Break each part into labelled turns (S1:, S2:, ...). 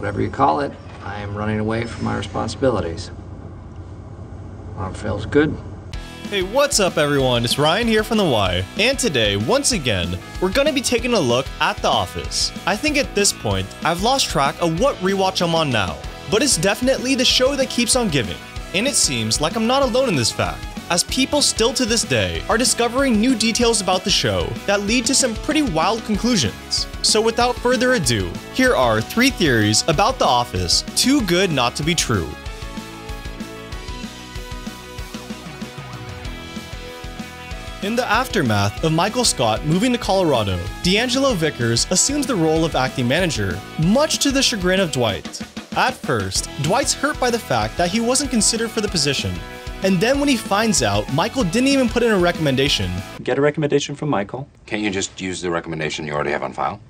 S1: whatever you call it, I am running away from my responsibilities. Arm feels good.
S2: Hey, what's up everyone? It's Ryan here from The Why, and today, once again, we're gonna be taking a look at The Office. I think at this point, I've lost track of what rewatch I'm on now, but it's definitely the show that keeps on giving. And it seems like I'm not alone in this fact, as people still to this day are discovering new details about the show that lead to some pretty wild conclusions. So without further ado, here are three theories about The Office too good not to be true. In the aftermath of Michael Scott moving to Colorado, D'Angelo Vickers assumes the role of acting manager, much to the chagrin of Dwight. At first, Dwight's hurt by the fact that he wasn't considered for the position, and then when he finds out Michael didn't even put in a recommendation,
S3: Get a recommendation from Michael.
S4: Can't you just use the recommendation you already have on file?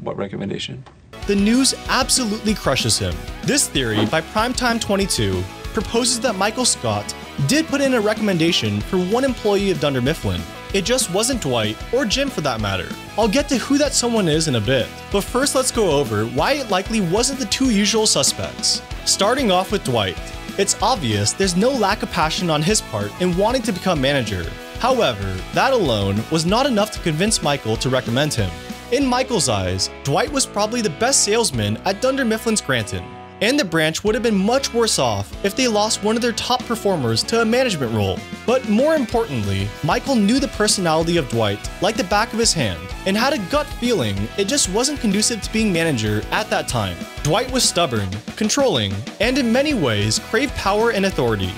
S3: What recommendation?
S2: the news absolutely crushes him. This theory by Primetime 22 proposes that Michael Scott did put in a recommendation for one employee of Dunder Mifflin. It just wasn't Dwight, or Jim for that matter. I'll get to who that someone is in a bit, but first let's go over why it likely wasn't the two usual suspects. Starting off with Dwight. It's obvious there's no lack of passion on his part in wanting to become manager. However, that alone was not enough to convince Michael to recommend him. In Michael's eyes, Dwight was probably the best salesman at Dunder Mifflin's Scranton, and the branch would have been much worse off if they lost one of their top performers to a management role. But more importantly, Michael knew the personality of Dwight like the back of his hand and had a gut feeling it just wasn't conducive to being manager at that time. Dwight was stubborn, controlling, and in many ways craved power and authority.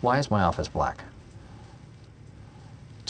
S1: Why is my office black?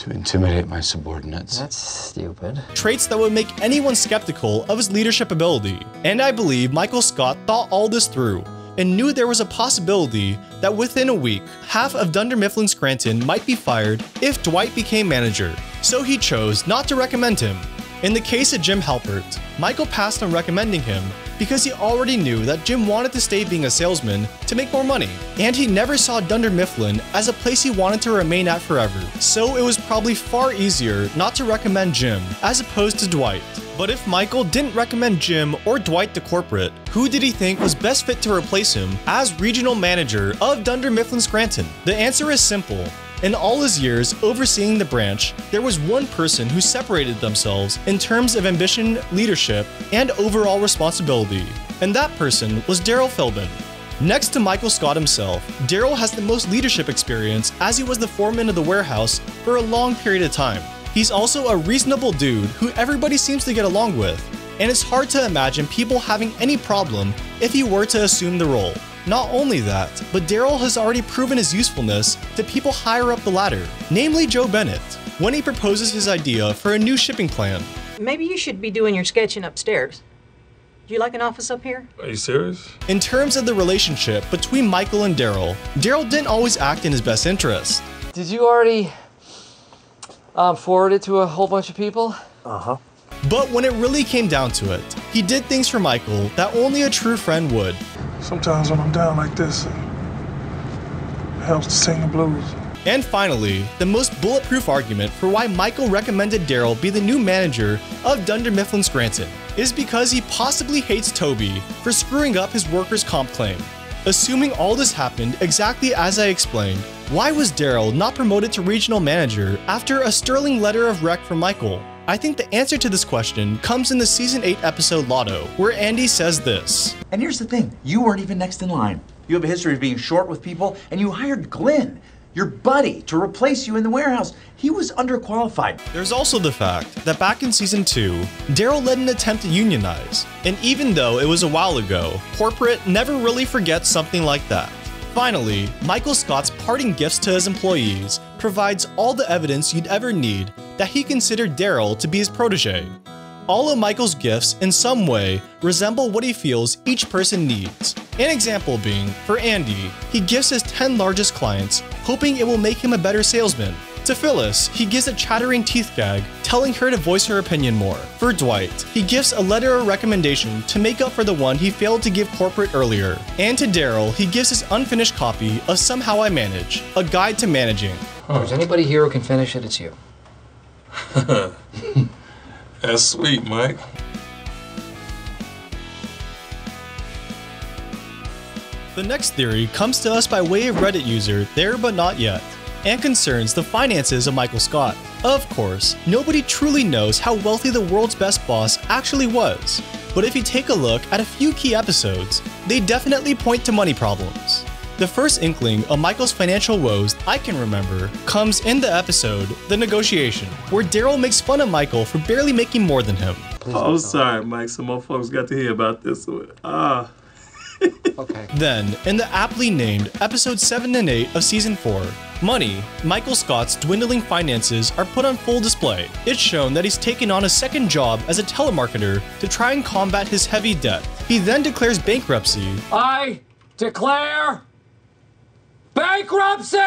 S4: To intimidate my subordinates.
S1: That's stupid.
S2: traits that would make anyone skeptical of his leadership ability. And I believe Michael Scott thought all this through and knew there was a possibility that within a week, half of Dunder Mifflin Scranton might be fired if Dwight became manager. So he chose not to recommend him. In the case of Jim Halpert, Michael passed on recommending him because he already knew that Jim wanted to stay being a salesman to make more money, and he never saw Dunder Mifflin as a place he wanted to remain at forever. So it was probably far easier not to recommend Jim as opposed to Dwight. But if Michael didn't recommend Jim or Dwight to corporate, who did he think was best fit to replace him as regional manager of Dunder Mifflin Scranton? The answer is simple. In all his years overseeing the branch, there was one person who separated themselves in terms of ambition, leadership, and overall responsibility, and that person was Daryl Philbin. Next to Michael Scott himself, Daryl has the most leadership experience as he was the foreman of the warehouse for a long period of time. He's also a reasonable dude who everybody seems to get along with, and it's hard to imagine people having any problem if he were to assume the role. Not only that, but Daryl has already proven his usefulness to people higher up the ladder, namely Jo Bennett, when he proposes his idea for a new shipping plan.
S5: Maybe you should be doing your sketching upstairs. Do you like an office up here?
S6: Are you serious?
S2: In terms of the relationship between Michael and Daryl, Daryl didn't always act in his best interest.
S1: Did you already um, forward it to a whole bunch of people? Uh huh.
S2: But when it really came down to it, he did things for Michael that only a true friend would.
S6: Sometimes when I'm down like this, it helps to sing the blues.
S2: And finally, the most bulletproof argument for why Michael recommended Daryl be the new manager of Dunder Mifflin Scranton is because he possibly hates Toby for screwing up his workers' comp claim. Assuming all this happened exactly as I explained, why was Daryl not promoted to regional manager after a sterling letter of rec from Michael? I think the answer to this question comes in the season 8 episode Lotto, where Andy says this.
S7: And here's the thing you weren't even next in line. You have a history of being short with people, and you hired Glenn, your buddy, to replace you in the warehouse. He was underqualified.
S2: There's also the fact that back in season 2, Daryl led an attempt to unionize, and even though it was a while ago, corporate never really forgets something like that. Finally, Michael Scott's parting gifts to his employees provides all the evidence you'd ever need that he considered Daryl to be his protege. All of Michael's gifts, in some way, resemble what he feels each person needs. An example being, for Andy, he gifts his 10 largest clients, hoping it will make him a better salesman. To Phyllis, he gives a chattering teeth gag, telling her to voice her opinion more. For Dwight, he gives a letter of recommendation to make up for the one he failed to give corporate earlier. And to Daryl, he gives his unfinished copy of Somehow I Manage, a guide to managing.
S1: Oh, there's anybody here who can finish it, it's you.
S6: That's sweet, Mike.
S2: The next theory comes to us by way of Reddit user There But Not Yet and concerns the finances of Michael Scott. Of course, nobody truly knows how wealthy the world's best boss actually was, but if you take a look at a few key episodes, they definitely point to money problems. The first inkling of Michael's financial woes I can remember comes in the episode The Negotiation, where Daryl makes fun of Michael for barely making more than him.
S6: Oh, sorry, Mike. Some more folks got to hear about this one. Ah.
S1: Okay.
S2: Then, in the aptly named episode 7 and 8 of season 4, Money, Michael Scott's dwindling finances are put on full display. It's shown that he's taken on a second job as a telemarketer to try and combat his heavy debt. He then declares bankruptcy
S8: I declare bankruptcy!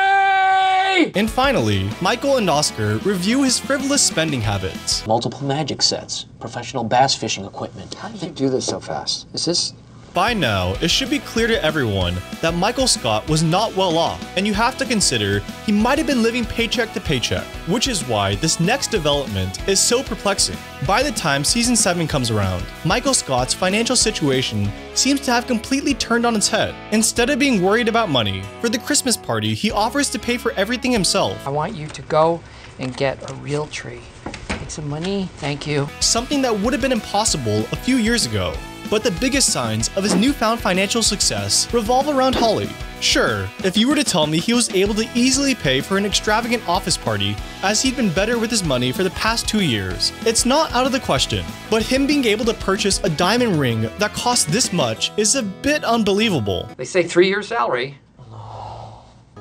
S2: And finally, Michael and Oscar review his frivolous spending habits.
S9: multiple magic sets, professional bass fishing equipment.
S1: How did you do this so fast? Is this
S2: By now, it should be clear to everyone that Michael Scott was not well off, and you have to consider he might have been living paycheck to paycheck, which is why this next development is so perplexing. By the time season 7 comes around, Michael Scott's financial situation seems to have completely turned on its head. Instead of being worried about money, for the Christmas party, he offers to pay for everything himself.
S9: I want you to go and get a real tree. Take some money. Thank you.
S2: something that would have been impossible a few years ago. But the biggest signs of his newfound financial success revolve around Holly. Sure, if you were to tell me he was able to easily pay for an extravagant office party as he'd been better with his money for the past two years, it's not out of the question. But him being able to purchase a diamond ring that costs this much is a bit unbelievable.
S9: They say three years salary.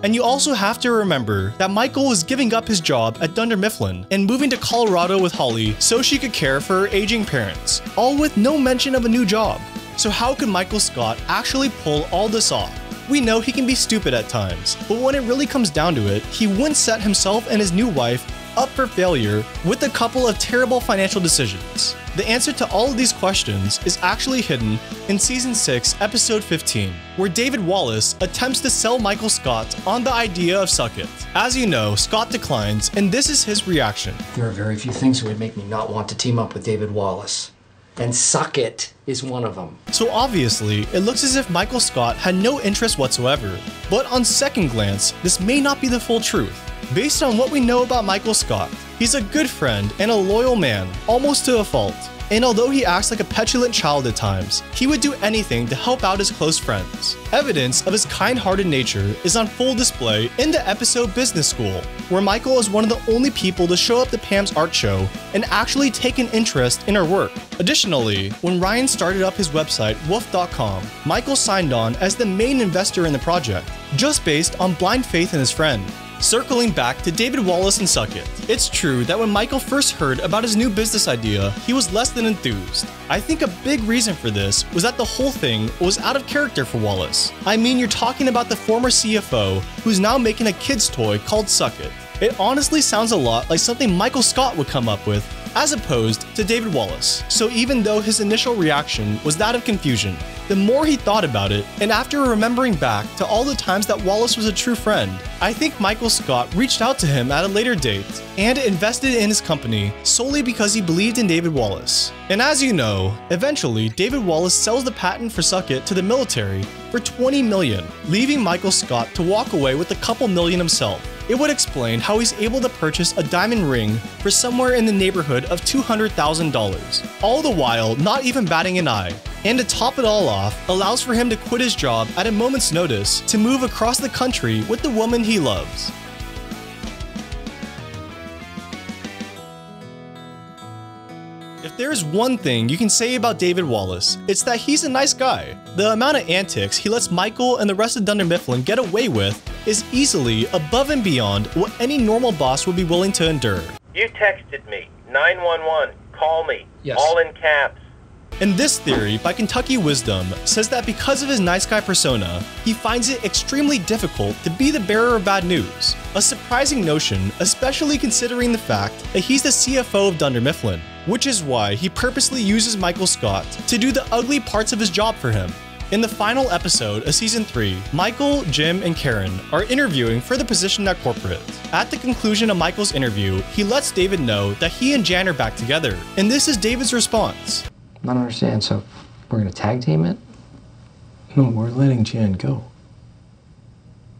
S2: And you also have to remember that Michael was giving up his job at Dunder Mifflin and moving to Colorado with Holly so she could care for her aging parents, all with no mention of a new job. So, how could Michael Scott actually pull all this off? We know he can be stupid at times, but when it really comes down to it, he wouldn't set himself and his new wife up for failure with a couple of terrible financial decisions. The answer to all of these questions is actually hidden in season 6, episode 15, where David Wallace attempts to sell Michael Scott on the idea of Suck It. As you know, Scott declines, and this is his reaction.
S9: There are very few things that would make me not want to team up with David Wallace. And Suck It is one of them.
S2: So obviously, it looks as if Michael Scott had no interest whatsoever. But on second glance, this may not be the full truth. Based on what we know about Michael Scott, he's a good friend and a loyal man, almost to a fault. And although he acts like a petulant child at times, he would do anything to help out his close friends. Evidence of his kind hearted nature is on full display in the episode Business School, where Michael is one of the only people to show up to Pam's art show and actually take an interest in her work. Additionally, when Ryan started up his website, WUPHF.com, Michael signed on as the main investor in the project, just based on blind faith in his friend. Circling back to David Wallace and Suckit, it's true that when Michael first heard about his new business idea, he was less than enthused. I think a big reason for this was that the whole thing was out of character for Wallace. I mean, you're talking about the former CFO who's now making a kid's toy called Suckit. It honestly sounds a lot like something Michael Scott would come up with, as opposed to David Wallace. So even though his initial reaction was that of confusion, the more he thought about it, and after remembering back to all the times that Wallace was a true friend, I think Michael Scott reached out to him at a later date and invested in his company solely because he believed in David Wallace. And as you know, eventually David Wallace sells the patent for Suckit to the military for 20 million, leaving Michael Scott to walk away with a couple million himself. It would explain how he's able to purchase a diamond ring for somewhere in the neighborhood of $200,000, all the while not even batting an eye. And to top it all off, allows for him to quit his job at a moment's notice to move across the country with the woman he loves. If there's one thing you can say about David Wallace, it's that he's a nice guy. The amount of antics he lets Michael and the rest of Dunder Mifflin get away with is easily above and beyond what any normal boss would be willing to endure.
S10: You texted me. 911. Call me.
S9: Yes.
S10: All in caps.
S2: And this theory by Kentucky Wisdom says that because of his nice guy persona, he finds it extremely difficult to be the bearer of bad news. A surprising notion, especially considering the fact that he's the CFO of Dunder Mifflin, which is why he purposely uses Michael Scott to do the ugly parts of his job for him. In the final episode of season 3, Michael, Jim, and Karen are interviewing for the position at corporate. At the conclusion of Michael's interview, he lets David know that he and Jan are back together, and this is David's response.
S1: I don't understand. So we're gonna tag team it?
S11: No, we're letting Jan go.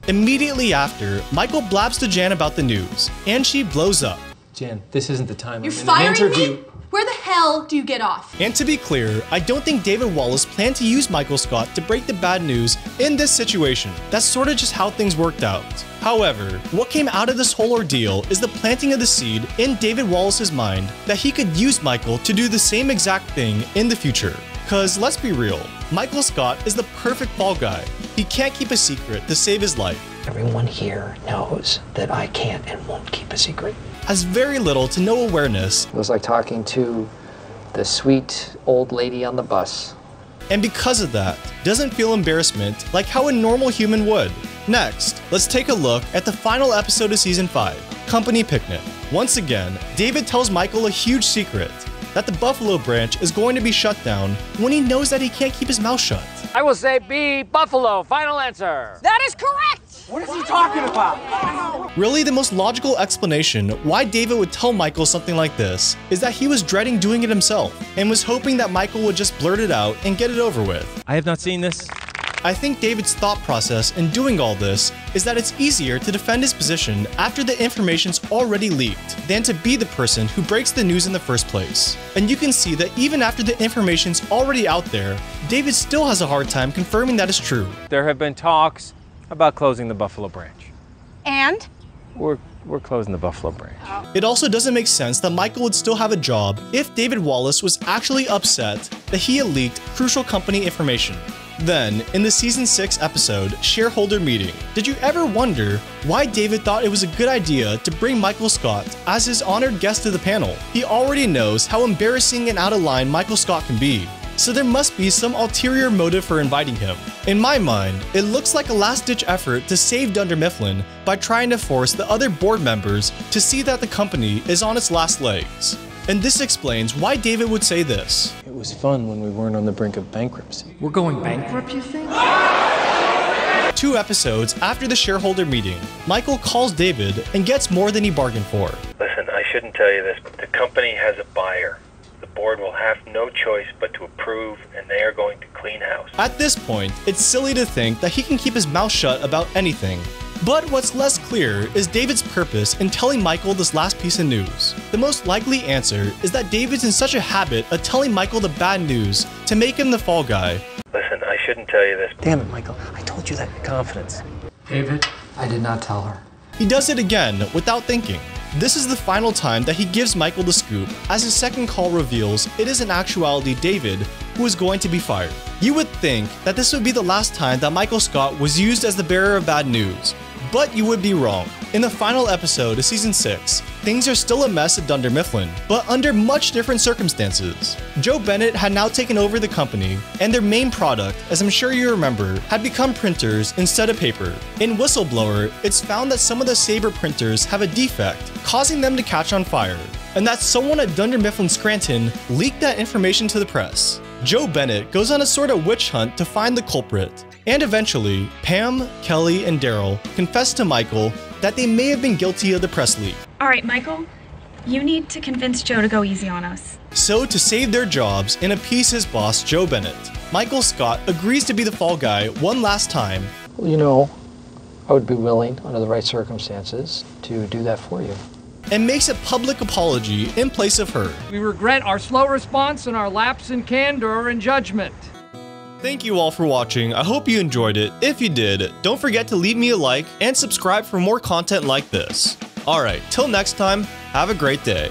S2: Immediately after, Michael blabs to Jan about the news, and she blows up.
S11: Jan, this isn't the time.
S12: You're
S11: I'm in
S12: firing
S11: an interview.
S12: me? Where the hell do you get off?
S2: And to be clear, I don't think David Wallace planned to use Michael Scott to break the bad news in this situation. That's sort of just how things worked out. However, what came out of this whole ordeal is the planting of the seed in David Wallace's mind that he could use Michael to do the same exact thing in the future. Cause let's be real, Michael Scott is the perfect fall guy. He can't keep a secret to save his life.
S9: Everyone here knows that I can't and won't keep a secret.
S2: Has very little to no awareness
S9: It was like talking to the sweet old lady on the bus.
S2: and because of that, doesn't feel embarrassment like how a normal human would. Next, let's take a look at the final episode of season 5, Company Picnic. Once again, David tells Michael a huge secret that the Buffalo branch is going to be shut down when he knows that he can't keep his mouth shut.
S8: I will say B, Buffalo. Final answer.
S12: That is correct!
S8: What is he talking about?
S2: Really, the most logical explanation why David would tell Michael something like this is that he was dreading doing it himself and was hoping that Michael would just blurt it out and get it over with.
S11: I have not seen this.
S2: I think David's thought process in doing all this is that it's easier to defend his position after the information's already leaked than to be the person who breaks the news in the first place. And you can see that even after the information's already out there, David still has a hard time confirming that is true.
S11: There have been talks about closing the Buffalo branch.
S12: And?
S11: We're we're closing the Buffalo branch.
S2: It also doesn't make sense that Michael would still have a job if David Wallace was actually upset that he had leaked crucial company information. Then, in the season 6 episode, Shareholder Meeting, did you ever wonder why David thought it was a good idea to bring Michael Scott as his honored guest to the panel? He already knows how embarrassing and out of line Michael Scott can be, so there must be some ulterior motive for inviting him. In my mind, it looks like a last ditch effort to save Dunder Mifflin by trying to force the other board members to see that the company is on its last legs. And this explains why David would say this.
S11: It was fun when we weren't on the brink of bankruptcy.
S9: We're going bankrupt, you think?
S2: Two episodes after the shareholder meeting, Michael calls David and gets more than he bargained for.
S10: Listen, I shouldn't tell you this, but the company has a buyer. The board will have no choice but to approve, and they are going to clean house.
S2: At this point, it's silly to think that he can keep his mouth shut about anything. But what's less clear is David's purpose in telling Michael this last piece of news. The most likely answer is that David's in such a habit of telling Michael the bad news to make him the fall guy.
S10: Listen, I shouldn't tell you this.
S11: Damn it, Michael. I told you that in confidence.
S9: David, I did not tell her.
S2: He does it again without thinking. This is the final time that he gives Michael the scoop, as his second call reveals it is in actuality David who is going to be fired. You would think that this would be the last time that Michael Scott was used as the bearer of bad news, but you would be wrong. In the final episode of season 6, things are still a mess at Dunder Mifflin, but under much different circumstances. Jo Bennett had now taken over the company, and their main product, as I'm sure you remember, had become printers instead of paper. In Whistleblower, it's found that some of the Sabre printers have a defect, causing them to catch on fire, and that someone at Dunder Mifflin Scranton leaked that information to the press. Jo Bennett goes on a sort of witch hunt to find the culprit, and eventually, Pam, Kelly, and Daryl confess to Michael that they may have been guilty of the press leak.
S13: All right, Michael, you need to convince Jo to go easy on us.
S2: So, to save their jobs and appease his boss, Jo Bennett, Michael Scott agrees to be the fall guy one last time.
S9: Well, you know, I would be willing, under the right circumstances, to do that for you.
S2: And makes a public apology in place of her.
S8: We regret our slow response and our lapse in candor and judgment.
S2: Thank you all for watching. I hope you enjoyed it. If you did, don't forget to leave me a like and subscribe for more content like this. Alright, till next time, have a great day.